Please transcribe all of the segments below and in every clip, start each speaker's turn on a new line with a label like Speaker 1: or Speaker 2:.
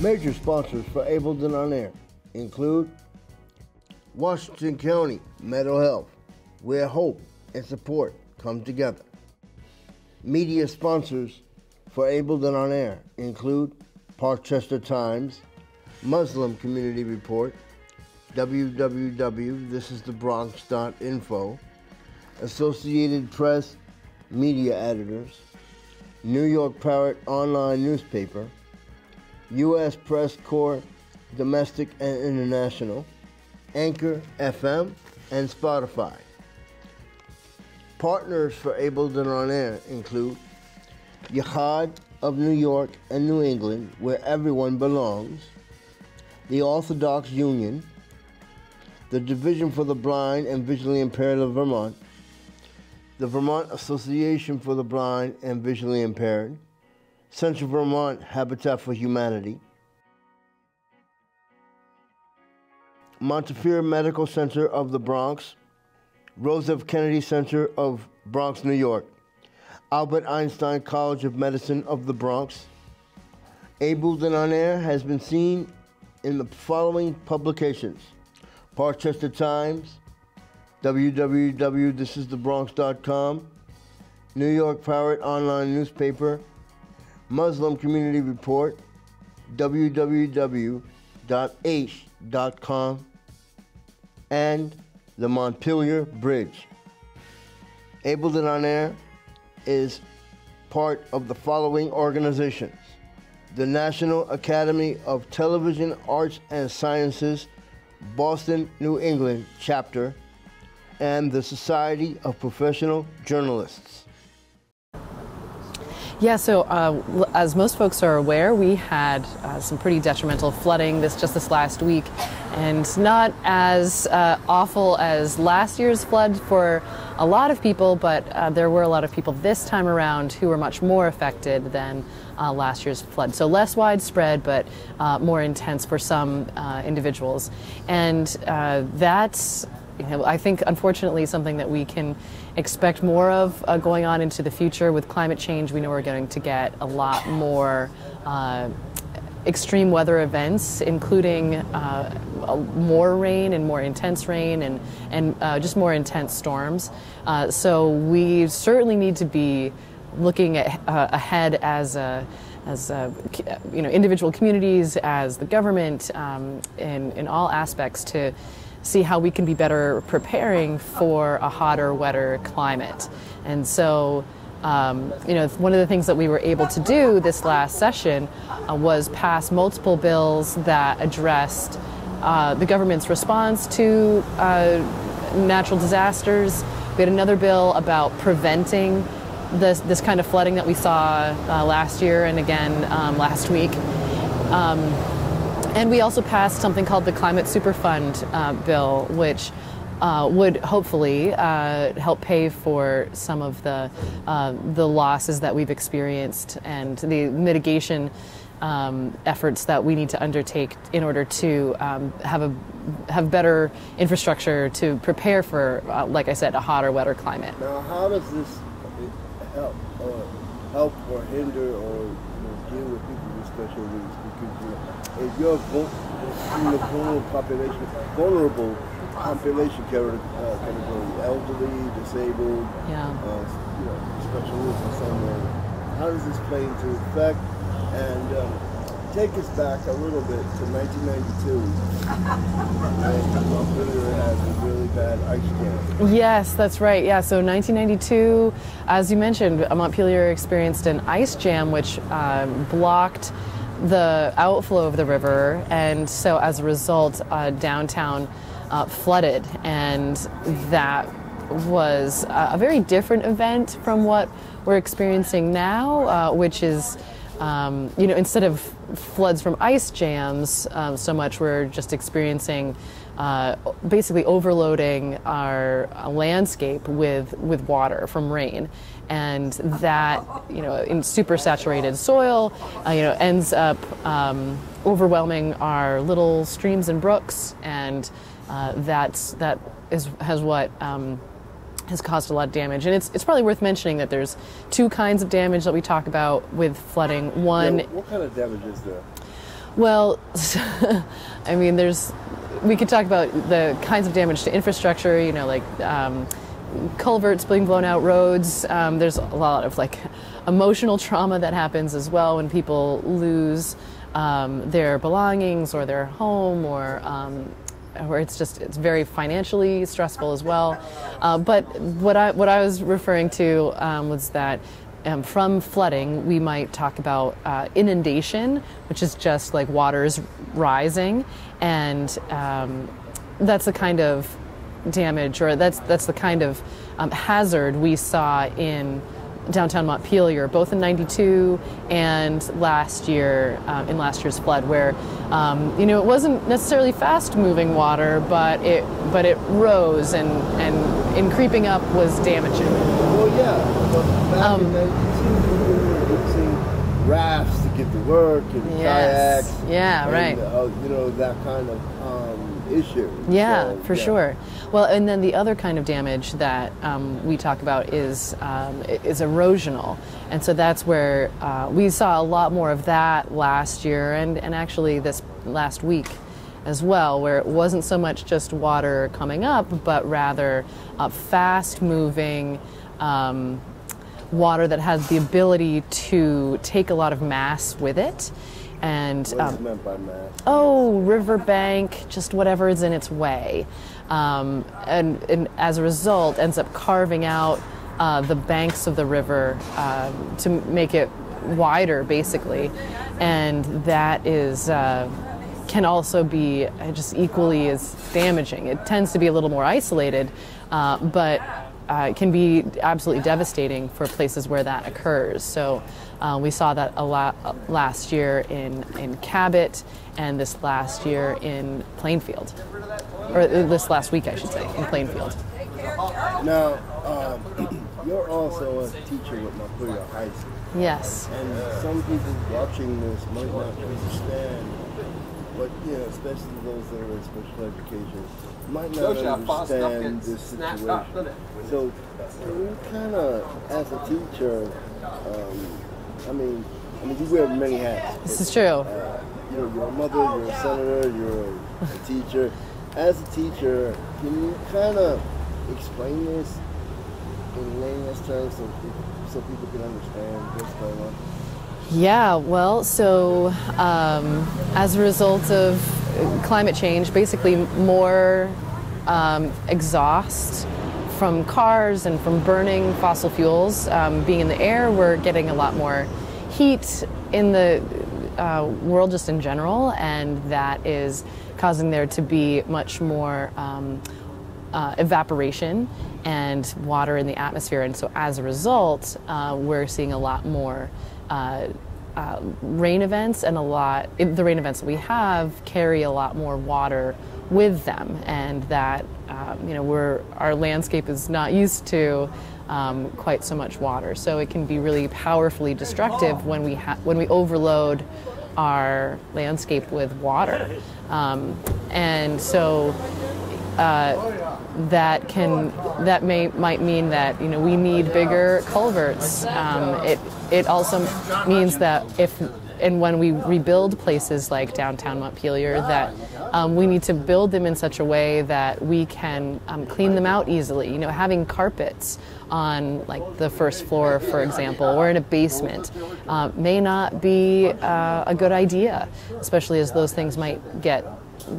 Speaker 1: Major sponsors for Abled and on Air include Washington County Mental Health, where hope and support come together. Media sponsors for Abled and on Air include Parkchester Times, Muslim Community Report, www.thisisthebronx.info, Associated Press Media Editors, New York Parrot Online Newspaper, U.S. Press Corps Domestic and International, Anchor FM, and Spotify. Partners for Abled and on Air include Yachad of New York and New England, where everyone belongs, the Orthodox Union, the Division for the Blind and Visually Impaired of Vermont, the Vermont Association for the Blind and Visually Impaired, Central Vermont Habitat for Humanity, Montefiore Medical Center of the Bronx, Rose F. Kennedy Center of Bronx, New York, Albert Einstein College of Medicine of the Bronx. Abled and on Air has been seen in the following publications Parkchester Times, www.thisisthebronx.com, New York Parrot Online Newspaper, Muslim Community Report, www.h.com, and the Montpelier Bridge. Abled and on Air is part of the following organizations the National Academy of Television Arts and Sciences, Boston, New England chapter, and the Society of Professional Journalists.
Speaker 2: Yeah, so uh, as most folks are aware, we had uh, some pretty detrimental flooding this just this last week, and not as uh, awful as last year's flood for a lot of people, but uh, there were a lot of people this time around who were much more affected than uh, last year's flood. So less widespread, but uh, more intense for some individuals, and that's I think unfortunately something that we can expect more of uh, going on into the future with climate change. We know we're going to get a lot more uh, extreme weather events, including uh, more rain and more intense rain and, and uh, just more intense storms. Uh, so we certainly need to be looking at, uh, ahead as a as uh, you know individual communities, as the government, um, in in all aspects to see how we can be better preparing for a hotter, wetter climate. And so, um, you know, one of the things that we were able to do this last session uh, was pass multiple bills that addressed uh, the government's response to uh, natural disasters. We had another bill about preventing this, this kind of flooding that we saw uh, last year and again um, last week. Um, and we also passed something called the Climate Superfund uh, bill, which uh, would hopefully uh, help pay for some of the uh, the losses that we've experienced and the mitigation um, efforts that we need to undertake in order to um, have a have better infrastructure to prepare for, uh, like I said, a hotter, wetter climate.
Speaker 1: Now, how does this help, or help or hinder or you know, deal with people with special needs? Because you know, if you're in the vulnerable population, vulnerable population category, uh, elderly, disabled,
Speaker 2: yeah.
Speaker 1: uh, you know, special needs in some way. How does this play into effect? And um, take us back a little bit to 1992 when Montpelier had a really bad ice jam.
Speaker 2: Yes, that's right. Yeah, so 1992, as you mentioned, Montpelier experienced an ice jam which um, blocked the outflow of the river, and so as a result, uh, downtown uh, flooded, and that was a very different event from what we're experiencing now, uh, which is. Um, you know, instead of floods from ice jams, um, so much we're just experiencing uh, basically overloading our landscape with with water from rain, and that you know in super saturated soil uh, you know ends up um, overwhelming our little streams and brooks and uh, that's that is has what um, has caused a lot of damage and it's it's probably worth mentioning that there's two kinds of damage that we talk about with flooding one
Speaker 1: yeah, what kind of damage is there
Speaker 2: Well, I mean, there's we could talk about the kinds of damage to infrastructure. You know, like um, culverts being blown out, roads. Um, there's a lot of like emotional trauma that happens as well when people lose um, their belongings or their home or um, it's just it's very financially stressful as well. Uh, but what I what I was referring to um, was that. Um, from flooding, we might talk about uh, inundation, which is just like waters rising, and um, that's the kind of damage, or that's that's the kind of um, hazard we saw in downtown Montpelier, both in '92 and last year um, in last year's flood, where um, you know it wasn't necessarily fast-moving water, but it but it rose and and in creeping up was damaging.
Speaker 1: Well, yeah. But back
Speaker 2: Um,
Speaker 1: in 92, we were using rafts to get to work and
Speaker 2: Yes.
Speaker 1: kayaks.
Speaker 2: Yeah,
Speaker 1: and,
Speaker 2: right.
Speaker 1: Uh, you know, that kind of issue.
Speaker 2: Yeah,
Speaker 1: So,
Speaker 2: for
Speaker 1: yeah.
Speaker 2: sure. Well, and then the other kind of damage that um, we talk about is um, is erosional, and so that's where uh, we saw a lot more of that last year, and and actually this last week as well, where it wasn't so much just water coming up, but rather uh, fast moving. Um, water that has the ability to take a lot of mass with it and um,
Speaker 1: is meant by mass?
Speaker 2: oh, riverbank, just whatever is in its way. Um, and, and as a result, ends up carving out uh, the banks of the river um, to make it wider, basically. And that is. Uh, can also be uh, just equally as damaging. It tends to be a little more isolated, uh, but uh, it can be absolutely devastating for places where that occurs. So uh, we saw that a lot uh, last year in, in Cabot and this last year in Plainfield. Or uh, this last week, I should say, in Plainfield.
Speaker 1: Now, um, you're also a teacher with Montpelier High School,
Speaker 2: Yes.
Speaker 1: and some people watching this might not understand, but you know, especially those that are in special education, might not
Speaker 3: Shows you how fast stuff
Speaker 1: understand this situation.
Speaker 3: up, doesn't it?
Speaker 1: So, can you kind of, as a teacher, um, I mean, I mean, you wear many hats.
Speaker 2: This is true.
Speaker 1: Uh, you know, you're a mother, you're a senator, you're a, a teacher. As a teacher, can you kind of explain this in layman's terms so, pe- so people can understand what's going on?
Speaker 2: Yeah, well, so um, as a result of climate change, basically more um, exhaust from cars and from burning fossil fuels um, being in the air, we're getting a lot more heat in the uh, world just in general, and that is causing there to be much more. Um, uh, evaporation and water in the atmosphere. And so as a result, uh, we're seeing a lot more uh, uh, rain events and a lot, the rain events that we have carry a lot more water with them. And that, um, you know, we're, our landscape is not used to um, quite so much water. So it can be really powerfully destructive when we, when we overload our landscape with water. Um, and so that can that may might mean that you know we need bigger culverts. Um, it it also means that if and when we rebuild places like downtown Montpelier, that um, we need to build them in such a way that we can um, clean them out easily. You know, having carpets on like the first floor, for example, or in a basement, uh, may not be uh, a good idea, especially as those things might get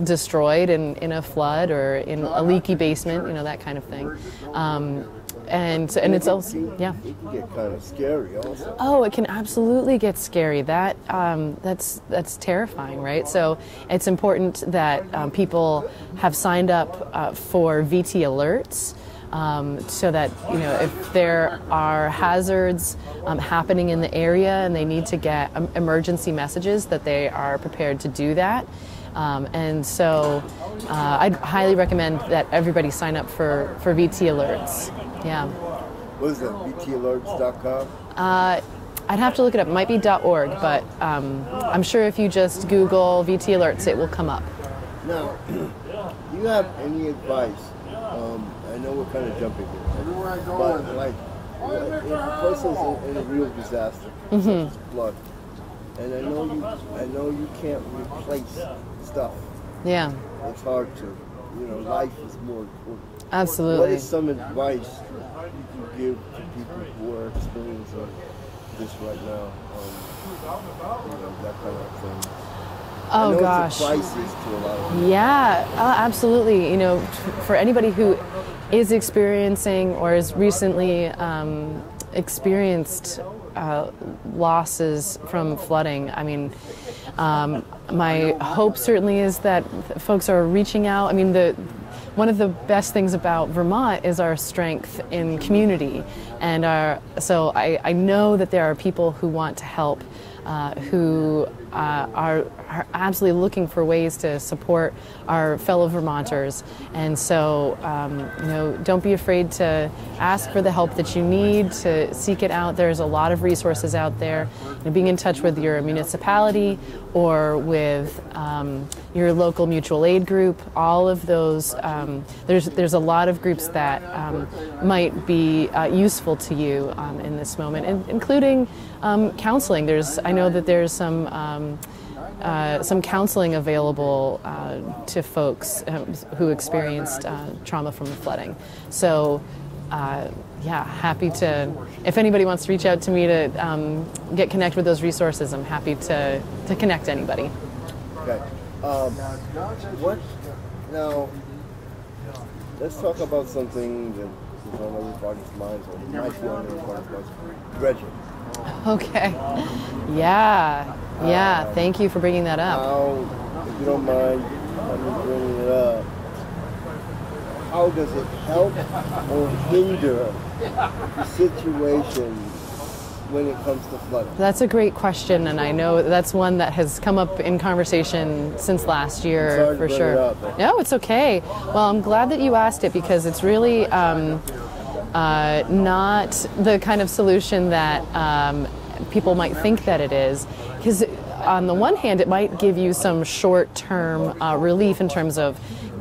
Speaker 2: destroyed in, in a flood or in a leaky basement, you know, that kind of thing. Um, and and it's also yeah.
Speaker 1: It can get kind of scary also.
Speaker 2: Oh, it can absolutely get scary. That um, that's that's terrifying, right? So it's important that um, people have signed up uh, for VT alerts. Um, so that you know if there are hazards um, happening in the area and they need to get um, emergency messages that they are prepared to do that um, and so uh, I'd highly recommend that everybody sign up for, for VT alerts yeah
Speaker 1: What is that? VTAlerts.com?
Speaker 2: uh, I'd have to look it up. It might be .org, but um, I'm sure if you just Google VT alerts, it will come up.
Speaker 1: Now, do you have any advice? Um, I know we're kind of jumping here, but like, if a person's in, in a real disaster,
Speaker 2: Mm-hmm.
Speaker 1: such as flood, and I know you, I know you can't replace stuff.
Speaker 2: Yeah,
Speaker 1: It's hard to, you know, life is more important.
Speaker 2: Absolutely.
Speaker 1: What is some advice you could give to people who are experiencing this right now? Um, you know, that kind of thing.
Speaker 2: Oh gosh.
Speaker 1: It's a to a lot of.
Speaker 2: Yeah, uh, absolutely. You know, t- for anybody who is experiencing or has recently um, experienced uh, losses from flooding, I mean, um, my hope certainly is that folks are reaching out. I mean, the one of the best things about Vermont is our strength in community, and our, so I, I know that there are people who want to help, uh, who uh, are, are absolutely looking for ways to support our fellow Vermonters. And so, um, you know, don't be afraid to ask for the help that you need, to seek it out. There's a lot of resources out there. You know, being in touch with your municipality or with um, your local mutual aid group, all of those, um, there's, there's a lot of groups that um, might be uh, useful to you um, in this moment, in- including um, counseling. There's, I know that there's some um, uh, some counseling available uh, to folks um, who experienced uh, trauma from the flooding. So, uh, yeah, happy to. If anybody wants to reach out to me to um, get connected with those resources, I'm happy to to connect anybody.
Speaker 1: Okay. Um, what now? Let's talk about something that is on everybody's minds, or might be on everybody's minds. Dredging.
Speaker 2: Okay. Yeah. Yeah. Thank you for bringing that up.
Speaker 1: How, if you don't mind, let me bring it up. How does it help or hinder the situation when it comes to flooding?
Speaker 2: That's a great question, and I know that's one that has come up in conversation since last year for sure.
Speaker 1: it up.
Speaker 2: No, it's okay. Well, I'm glad that you asked it because it's really um, uh, not the kind of solution that um, people might think that it is. Because on the one hand, it might give you some short-term uh, relief in terms of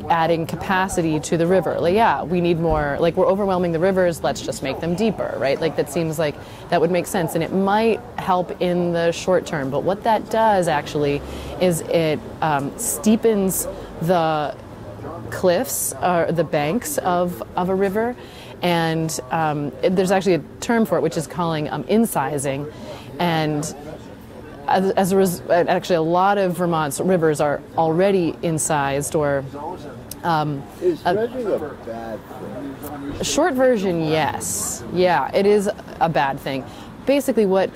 Speaker 2: adding capacity to the river. Like, yeah, we need more, like, we're overwhelming the rivers, let's just make them deeper, right? Like, that seems like that would make sense. And it might help in the short term. But what that does actually is it um, steepens the cliffs or the banks of, of a river. And um, it- there's actually a term for it, which is calling um, incising. And as, as a res- actually, a lot of Vermont's rivers are already incised or
Speaker 1: Is dredging a bad thing?
Speaker 2: Short version, yes. Yeah, it is a bad thing. Basically, what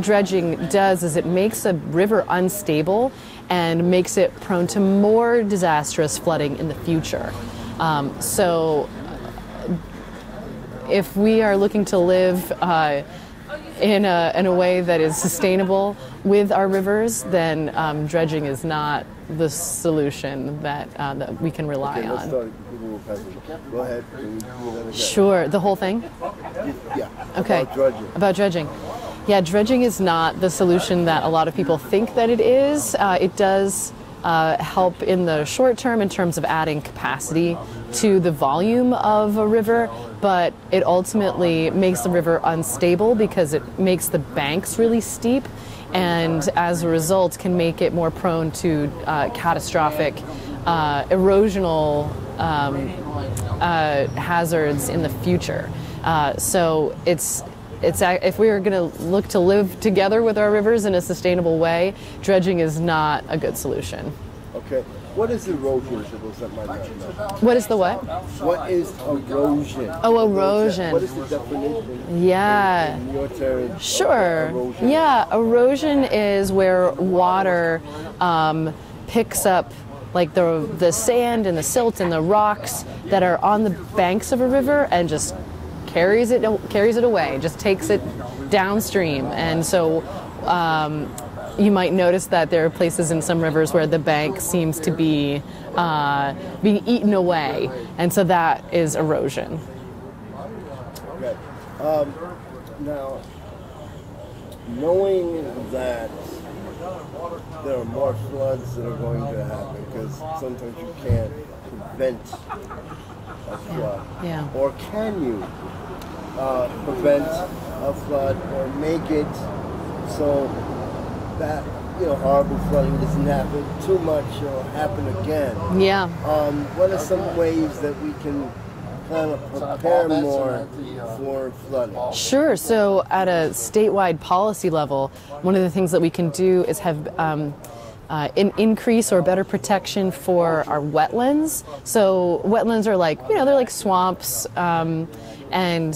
Speaker 2: dredging does is it makes a river unstable and makes it prone to more disastrous flooding in the future. Um, so, if we are looking to live uh, in, a, in a way that is sustainable with our rivers, then um, dredging is not the solution that, uh, that we can rely
Speaker 1: Okay,
Speaker 2: on.
Speaker 1: start. People will pass it. Go ahead. Can we do that again?
Speaker 2: Sure, the whole thing?
Speaker 1: Yeah.
Speaker 2: Okay.
Speaker 1: About dredging.
Speaker 2: About dredging. Yeah, dredging is not the solution that a lot of people think that it is. Uh, it does uh, help in the short term in terms of adding capacity to the volume of a river, but it ultimately makes the river unstable because it makes the banks really steep and as a result can make it more prone to uh, catastrophic uh, erosional um, uh, hazards in the future. Uh, so it's it's if we are going to look to live together with our rivers in a sustainable way, dredging is not a good solution.
Speaker 1: Okay. What is erosion for those that might not know?
Speaker 2: What is the what?
Speaker 1: What is erosion?
Speaker 2: Oh, erosion.
Speaker 1: What is the definition?
Speaker 2: Yeah.
Speaker 1: In your term.
Speaker 2: Sure.
Speaker 1: Erosion.
Speaker 2: Yeah, erosion is where water um, picks up like the the sand and the silt and the rocks that are on the banks of a river and just carries it carries it away, just takes it downstream. And so um, you might notice that there are places in some rivers where the bank seems to be uh, being eaten away, and so that is erosion.
Speaker 1: Okay. Um, now, knowing that there are more floods that are going to happen, because sometimes you can't prevent a flood.
Speaker 2: Yeah.
Speaker 1: Or can you uh, prevent a flood or make it so that you know horrible flooding doesn't happen too much or happen again.
Speaker 2: Yeah.
Speaker 1: Um, what are some ways that we can kind of prepare more for flooding?
Speaker 2: Sure. So, at a statewide policy level, one of the things that we can do is have um, uh, an increase or better protection for our wetlands. So, wetlands are like, you know, they're like swamps, um, and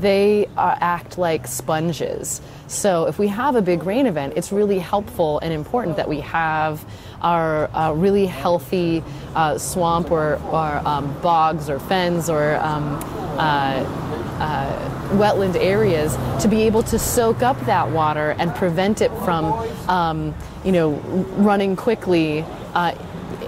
Speaker 2: they uh, act like sponges. So, if we have a big rain event, it's really helpful and important that we have our uh, really healthy uh, swamp or, or um, bogs or fens or um, uh, uh, wetland areas to be able to soak up that water and prevent it from, um, you know, running quickly uh,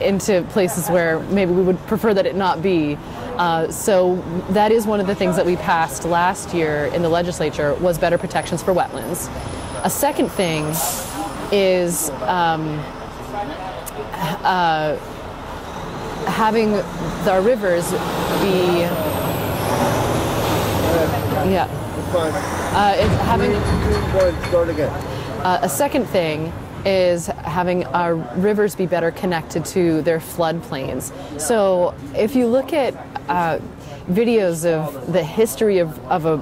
Speaker 2: into places where maybe we would prefer that it not be. Uh, so that is one of the things that we passed last year in the legislature was better protections for wetlands. A second thing is um, uh, having our rivers be yeah uh, having uh, a second thing is having our rivers be better connected to their floodplains. So if you look at uh, videos of the history of, of a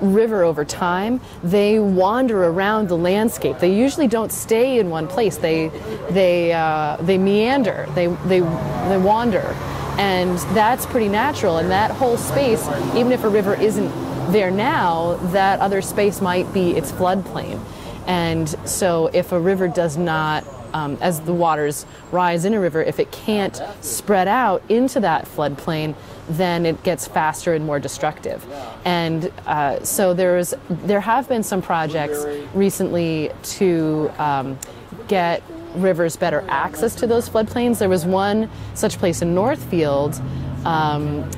Speaker 2: river over time, they wander around the landscape. They usually don't stay in one place. They they uh, they meander. They they they wander, and that's pretty natural. And that whole space, even if a river isn't there now, that other space might be its floodplain. And so, if a river does not, um, as the waters rise in a river, if it can't spread out into that floodplain, then it gets faster and more destructive. And uh, so there's there have been some projects recently to um, get rivers better access to those floodplains. There was one such place in Northfield. Um,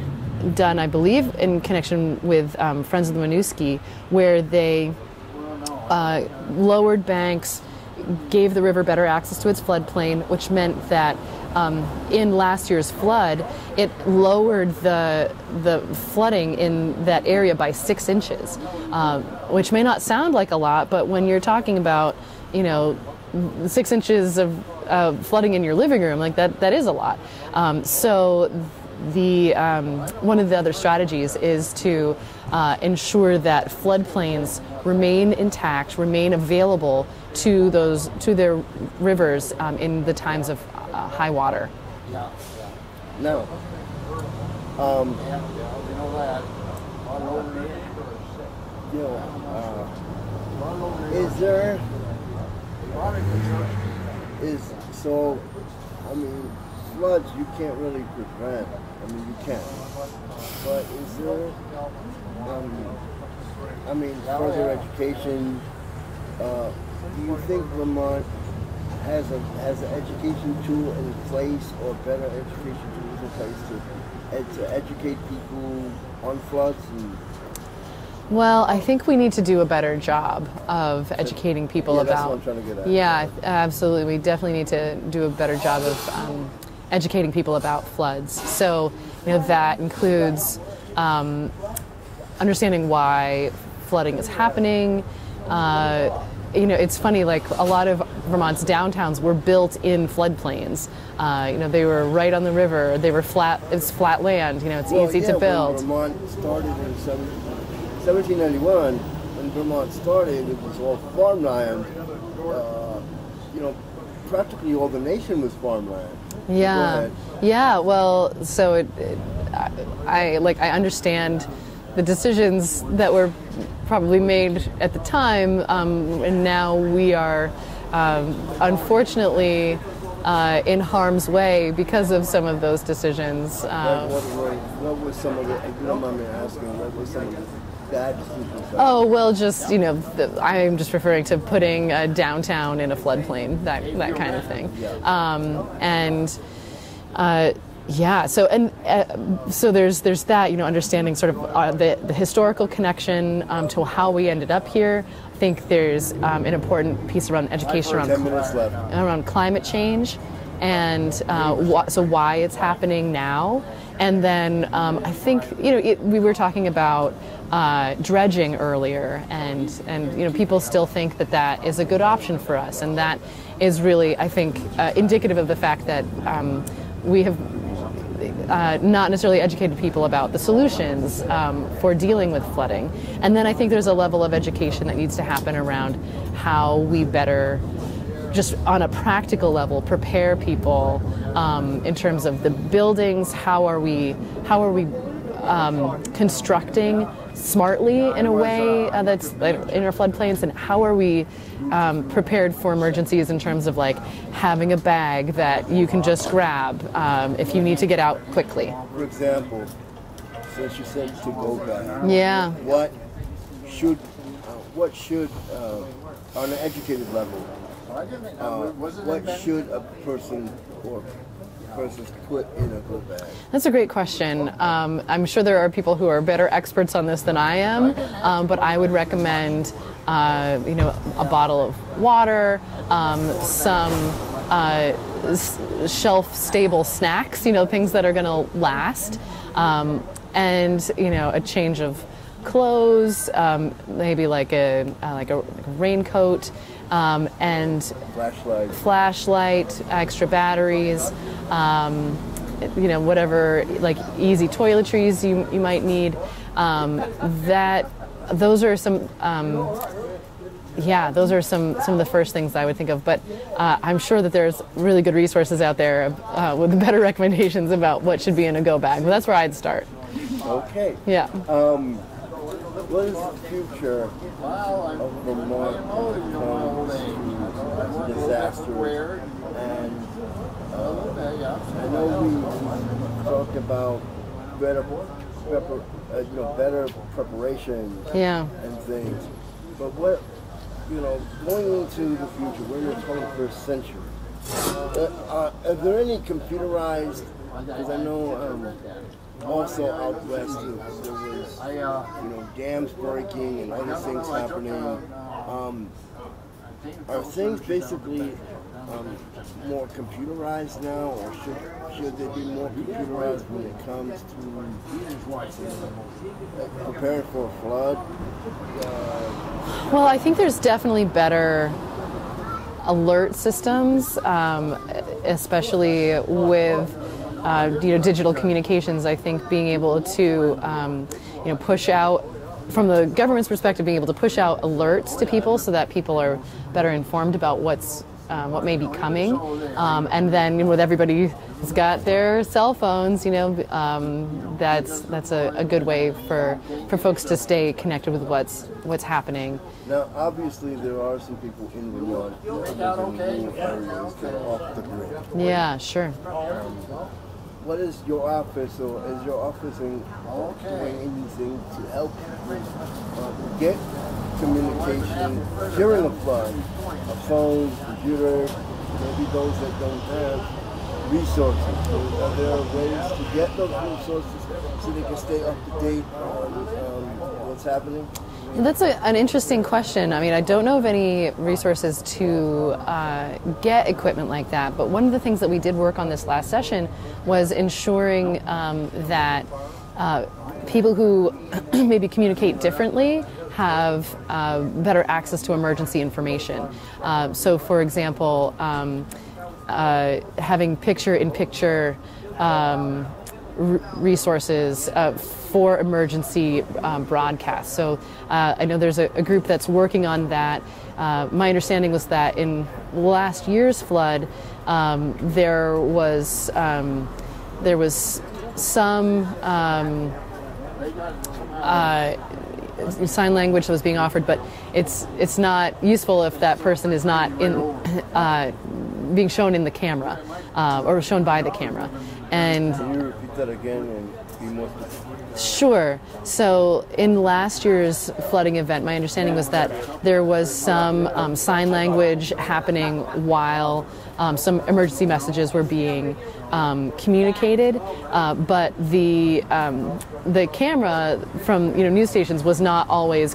Speaker 2: done, I believe, in connection with um, Friends of the Winooski, where they uh, lowered banks, gave the river better access to its floodplain, which meant that um, in last year's flood, it lowered the the flooding in that area by six inches, um, which may not sound like a lot, but when you're talking about, you know, six inches of uh, flooding in your living room, like that, that is a lot. Um, so the um, one of the other strategies is to uh, ensure that floodplains remain intact, remain available to those to their rivers um, in the times of uh, high water.
Speaker 1: Now, um, you know, uh, is there is so? I mean, floods you can't really prevent. I mean, you can't. but is there? Um, I mean, further education. Uh, do you think Vermont has a has an education tool in place or better education tools in place to, ed, to educate people on floods and
Speaker 2: Well, I think we need to do a better job of educating people
Speaker 1: Yeah,
Speaker 2: about.
Speaker 1: that's what I'm trying to get at.
Speaker 2: Yeah, absolutely. We definitely need to do a better job of um, educating people about floods. So, you know, that includes um, understanding why flooding is happening. Uh, you know, it's funny. Like a lot of Vermont's downtowns were built in floodplains. Uh, you know, they were right on the river. They were flat. It's flat land. You know, it's
Speaker 1: Well,
Speaker 2: easy
Speaker 1: yeah,
Speaker 2: to build.
Speaker 1: When Vermont started in 17 1791, when Vermont started, it was all farmland. Uh, you know, practically all the nation was farmland.
Speaker 2: Yeah, yeah. Well, so it, it, I, I like I understand the decisions that were probably made at the time, um, and now we are um, unfortunately uh, in harm's way because of some of those decisions. Um,
Speaker 1: what, were, what was some of the, if you don't mind me asking, what was some of the bad decisions?
Speaker 2: Oh well, just you know, the, I'm just referring to putting a downtown in a floodplain, that that kind of thing, um, and uh, yeah. So and uh, so there's there's that you know understanding sort of uh, the the historical connection um, to how we ended up here. I think there's um, an important piece around education around
Speaker 1: Ten minutes left.
Speaker 2: around climate change and uh, wh- so why it's happening now And then um, I think you know it, we were talking about uh, dredging earlier, and and you know people still think that that is a good option for us, and that is really I think uh, indicative of the fact that um, we have uh, not necessarily educated people about the solutions um, for dealing with flooding. And then I think there's a level of education that needs to happen around how we better, just on a practical level, prepare people um, in terms of the buildings. How are we? How are we um, constructing smartly in a way uh, that's in our floodplains, and how are we um, prepared for emergencies in terms of like having a bag that you can just grab um, if you need to get out quickly.
Speaker 1: For example, since you said to go back,
Speaker 2: yeah,
Speaker 1: what should uh, what should uh, on an educated level, uh, what should a person or put in a go bag?
Speaker 2: That's a great question. Um, I'm sure there are people who are better experts on this than I am, um, but I would recommend, uh, you know, a bottle of water, um, some uh, shelf stable snacks, you know, things that are going to last, um, and you know, a change of clothes, um, maybe like a uh, like a, like a raincoat. Um, and
Speaker 1: flashlight,
Speaker 2: flashlight, extra batteries, um, you know, whatever like easy toiletries you, you might need. Um, that those are some. Um, yeah, those are some, some of the first things I would think of. But uh, I'm sure that there's really good resources out there uh, with better recommendations about what should be in a go bag. But that's where I'd start.
Speaker 1: Okay.
Speaker 2: Yeah.
Speaker 1: Um, what is the future of Vermont when it comes to disasters? And uh, I know we talked about better, prepar- uh, you know, better preparation
Speaker 2: yeah.
Speaker 1: and things. But what, you know, going into the future, we're in the 21st century. Uh, uh, are there any computerized? Because I know um, also out west there was you know dams breaking and other things happening. Um, are things basically um, more computerized now, or should should they be more computerized when it comes to uh, preparing for a flood?
Speaker 2: Well, I think there's definitely better alert systems, um, especially with uh, you know digital communications. I think being able to um, you know push out from the government's perspective, being able to push out alerts to people so that people are better informed about what's um, what may be coming, um, and then with everybody has got their cell phones, you know, um, that's that's a, a, good way for for folks to stay connected with what's what's happening.
Speaker 1: Now, obviously, there are some people in Vermont that live in rural areas that are off the grid.
Speaker 2: Yeah, sure.
Speaker 1: what is your office, or is your office in, doing anything to help uh, get communication during a flood? A phone, computer, maybe those that don't have resources. Are there ways to get those resources so they can stay up to date on um, what's happening?
Speaker 2: That's a, an interesting question. I mean, I don't know of any resources to uh, get equipment like that, but one of the things that we did work on this last session was ensuring um, that uh, people who maybe communicate differently have uh, better access to emergency information. Uh, so, for example, um, uh, having picture in picture um, resources uh, for emergency um, broadcasts. So uh, I know there's a, a, group that's working on that. Uh, my understanding was that in last year's flood, um, there was um, there was some um, uh, sign language that was being offered, but it's it's not useful if that person is not in uh, being shown in the camera uh, or shown by the camera. And Sure. So, in last year's flooding event, my understanding was that there was some um, sign language happening while um, some emergency messages were being um, communicated, uh, but the um, the camera from you know news stations was not always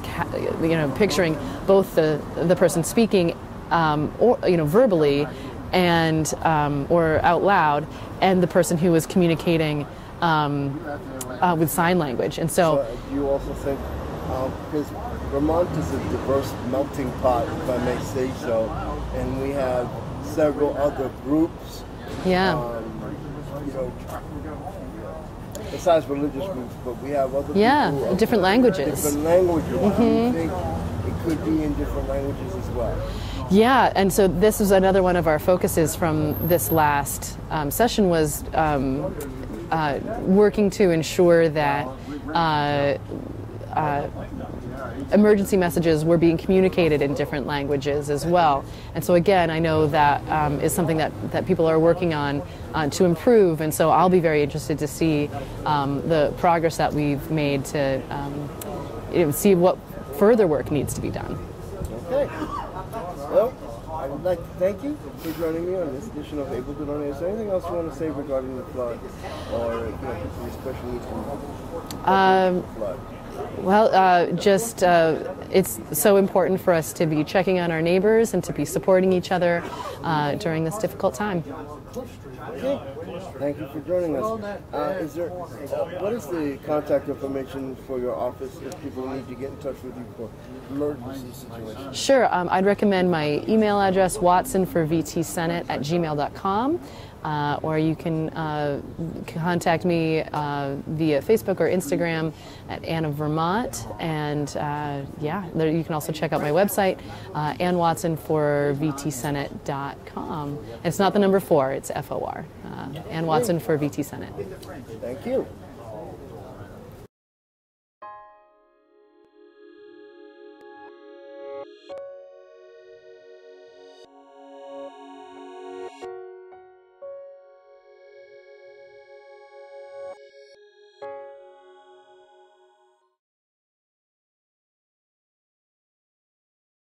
Speaker 2: you know picturing both the the person speaking um, or you know verbally and um, or out loud and the person who was communicating um, uh, with sign language. And so,
Speaker 1: Uh, do you also think, because Vermont is a diverse melting pot, if I may say so, and we have several other groups,
Speaker 2: yeah.
Speaker 1: um, you know, besides religious groups, but we have other
Speaker 2: Yeah,
Speaker 1: people
Speaker 2: different languages.
Speaker 1: Different languages. You think it could be in different languages as well?
Speaker 2: Yeah, and so this is another one of our focuses from this last um, session was um, uh, working to ensure that uh, uh, emergency messages were being communicated in different languages as well. And so again, I know that um, is something that, that people are working on uh, to improve, and so I'll be very interested to see um, the progress that we've made to um, you know, see what further work needs to be done.
Speaker 1: Okay. Well, would like to thank you for joining me on this edition of Abled and on Air. Is there anything else you want to say regarding the flood or you know, people with special needs from
Speaker 2: Um,
Speaker 1: the flood?
Speaker 2: Well, uh, just uh, it's so important for us to be checking on our neighbors and to be supporting each other uh, during this difficult time.
Speaker 1: Okay. Thank you for joining us. Uh, is there, uh, what is the contact information for your office if people need to get in touch with you for emergency situations?
Speaker 2: Sure, um, I'd recommend my email address, watsonforvtsenate at gmail.com. Uh, or you can uh, contact me uh, via Facebook or Instagram at Anne of Vermont. And uh, yeah, there, you can also check out my website, uh, annwatsonforvtsenate.com. It's not the number four, it's F O R. Ann Watson for VT Senate.
Speaker 1: Thank you.